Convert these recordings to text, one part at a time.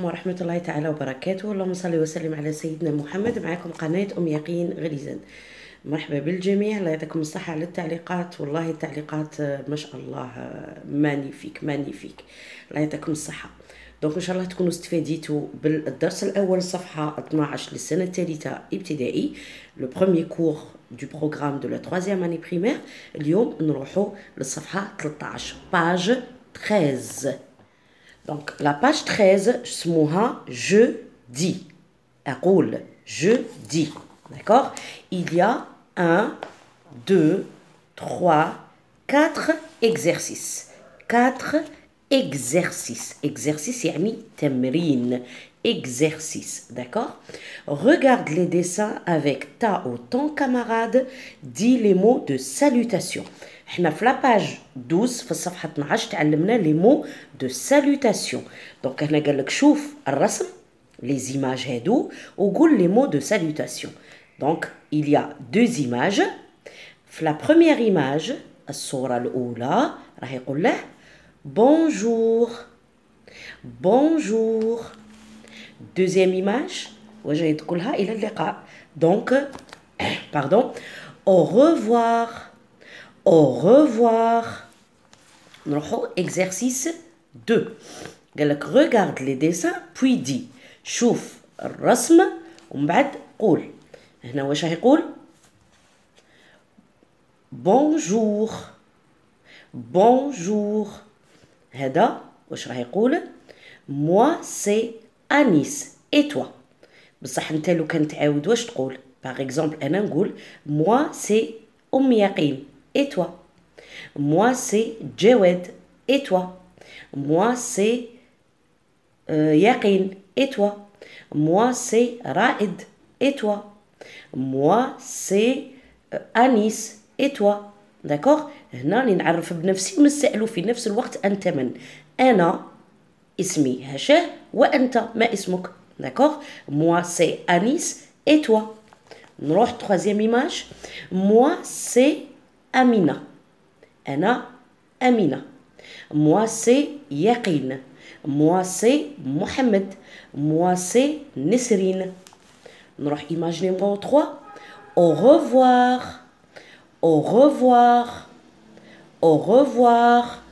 عليكم ورحمة الله تعالى وبركاته. اللهم صل وسلم على سيدنا محمد. معكم قناة أم يقين غليزا مرحبا بالجميع. الله يعطيكم الصحة على التعليقات. والله التعليقات ما شاء الله مانيفيك مانيفيك الله يعطيكم الصحة. دونك إن شاء الله تكونوا استفاديتوا بالدرس الأول صفحة 12 للسنة الثالثة ابتدائي. لو بروميير كور دو بروغرام دو لا تروازيام اني بريمير اليوم نروحوا للصفحة 13 باج 13 دونك لا باج 13 اسموها جو دي اقول جو دي d'accord il y a 1 2 3 4 exercices 4 exercices exercice يعني تمرين exercice d'accord regarde les dessins avec ta ou ton camarade dis les mots de salutation احنا في لاباج 12 في الصفحه 12 تعلمنا لي مو دو سالوتاسيون دونك هنا قال لك شوف الرسم لي زيماج هادو وقول لي مو دو سالوتاسيون دونك il y a deux images في لا بروميير ايماج الصوره الاولى راح يقول له bonjour bonjour deuxième image وجاي تقولها الى اللقاء donc pardon au revoir au revoir نروحو exercice 2 قال لك regarde les dessins puis dis شوف الرسم ومن بعد قول هنا واش راح يقول bonjour bonjour هذا واش راح يقول moi c'est انيس اي توا بصح انت لو كان تعاود واش تقول باغ اكزومبل أنا نقول موا سي ام يقين اي توا موا سي جواد اي توا موا سي يقين اي توا موا سي رائد اي توا موا سي انيس اي توا داكوغ هنا راني نعرف بنفسي ونسالو في نفس الوقت انت من أنا Ismi Hachem, wa anta ma ismuk. D'accord? Moi, c'est Anis et toi? Troisième image. Moi, c'est Amina. Anna, Amina. Moi, c'est Yaqin. Moi, c'est Mohamed. Moi, c'est Nesrine. Image numéro 3. Au revoir. Au revoir. Au revoir.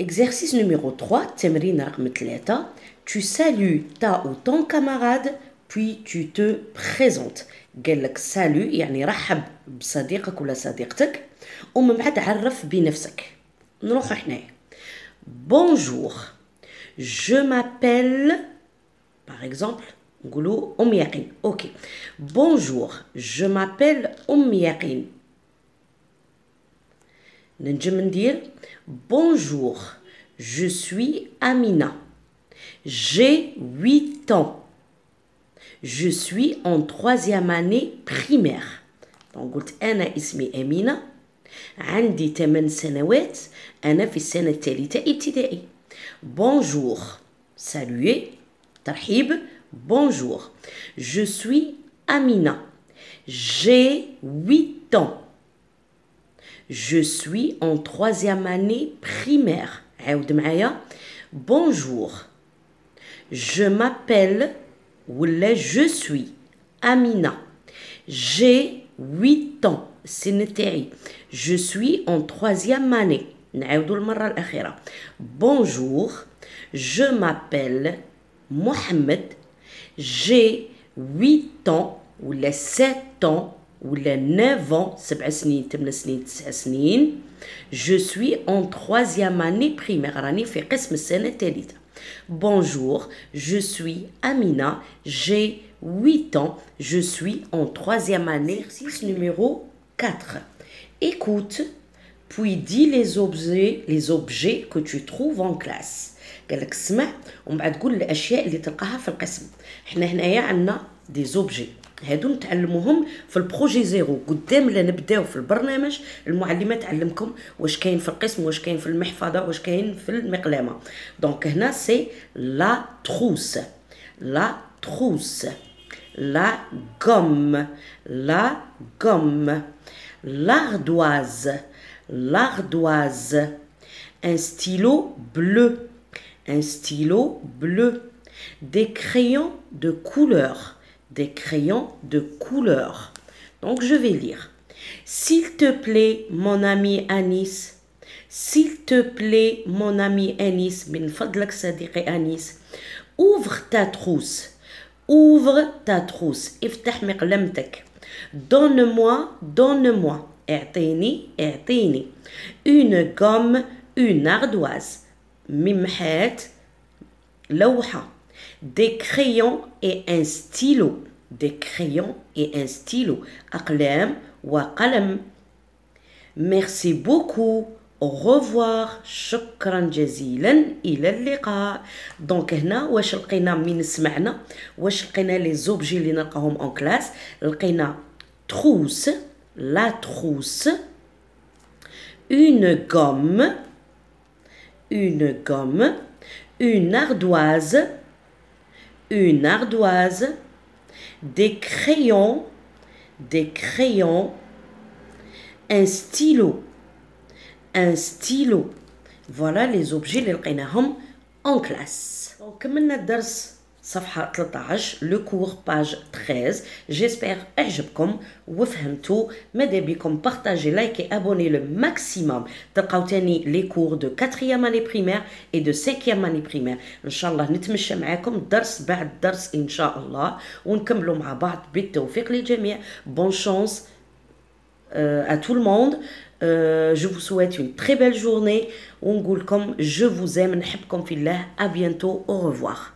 Exercice numéro 3, تمرين رقم 3. Tu salues ta ou ton camarade puis tu te présentes. قال لك سالو يعني رحب بصديقك ولا صديقتك ومن بعد عرف بنفسك نروح حنايا Bonjour. Je m'appelle par exemple نقولوا أم يقين أوكي Bonjour. Je m'appelle أم يقين ننجم ندير Bonjour, je suis Amina. J'ai 8 ans. Je suis en troisième année primaire. Donc قلت أنا اسمي أمينة عندي 8 سنوات أنا في السنة الثالثة ابتدائي. Bonjour, saluer, ترحيب, bonjour. Je suis Amina. J'ai 8 ans. Je suis en troisième année primaire. Eh, Bonjour. Je m'appelle ou je suis Amina. J'ai 8 ans. Je suis en troisième année. Eh, Bonjour. Je m'appelle Mohamed. J'ai 8 ans ou les 7 ans. ولا 9 ans سبع سنين 8 سنين 9 سنين جو سوي اون troisième année primaire راني في قسم السنة الثالثة Bonjour, je suis Amina, j'ai 8 ans, je suis en troisième année. Exercice numéro 4. Écoute, puis dis les objets, les objets que tu trouves en classe. قالك اسمع ومن بعد قول الاشياء اللي تلقاها في القسم احنا هنايا عندنا دي زوبجي هادو نتعلموهم في البروجي زيرو قدام لا نبداو في البرنامج المعلمه تعلمكم واش كاين في القسم واش كاين في المحفظه واش كاين في المقلمه دونك هنا سي لا تروس لا تروس لا غوم لا غوم l'ardoise l'ardoise un stylo bleu un stylo bleu des crayons de couleur, des crayons de couleur. Donc je vais lire. S'il te plaît, mon ami Anis. S'il te plaît, mon ami Anis, Anis. Ouvre ta trousse. Ouvre ta trousse. Donne-moi, donne-moi. Une gomme, une ardoise. Mimhat Des crayons et un stylo. Des crayons et un stylo. أقلام وقلم. Merci beaucoup. Au revoir شكرا جزيلا الى اللقاء دونك هنا واش لقينا من سمعنا واش لقينا لي زوبجي اللي نلقاهم اون كلاس لقينا تروس لا تروس une gomme une gomme une ardoise une ardoise, des crayons, des crayons, un stylo, un stylo. Voilà les objets les en classe. صفحة 13 le cours page 13 j'espère أعجبكم وفهمتوا ماذا بكم partager like et abonner le maximum تلقاو تاني les cours de 4e année primaire et de 5e année primaire إن شاء الله نتمشى معاكم درس بعد درس إن شاء الله ونكملوا مع بعض بالتوفيق للجميع bon chance euh, à tout le monde euh, je vous souhaite une très belle journée. On comme je vous aime. À bientôt. Au revoir.